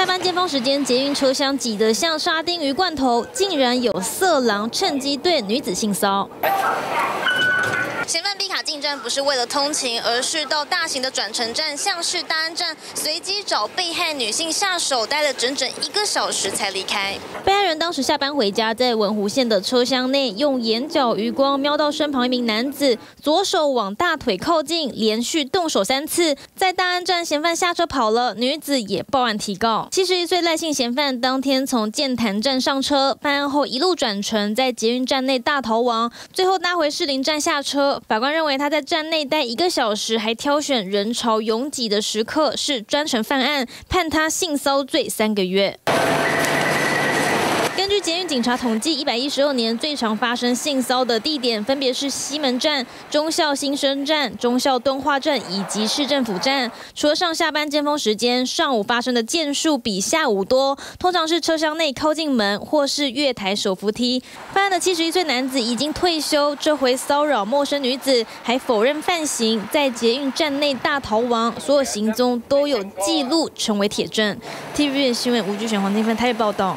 下班尖峰时间，捷运车厢挤得像沙丁鱼罐头，竟然有色狼趁机对女子性骚嫌犯 B 卡进站不是为了通勤，而是到大型的转乘站，像是大安站，随机找被害女性下手，待了整整一个小时才离开。被害人当时下班回家，在文湖线的车厢内，用眼角余光瞄到身旁一名男子，左手往大腿靠近，连续动手三次。在大安站，嫌犯下车跑了，女子也报案提告。七十一岁赖姓嫌犯当天从建潭站上车，犯案后一路转乘，在捷运站内大逃亡，最后搭回士林站下车。法官认为他在站内待一个小时，还挑选人潮拥挤的时刻，是专程犯案，判他性骚罪三个月。根据捷运警察统计，一百一十二年最常发生性骚的地点分别是西门站、中校新生站、中校敦化站以及市政府站。除了上下班尖峰时间，上午发生的件数比下午多，通常是车厢内靠近门或是月台手扶梯。犯案的七十一岁男子已经退休，这回骚扰陌生女子，还否认犯行，在捷运站内大逃亡，所有行踪都有记录，成为铁证。TVB 新闻吴志璇、黄金芬台北报道。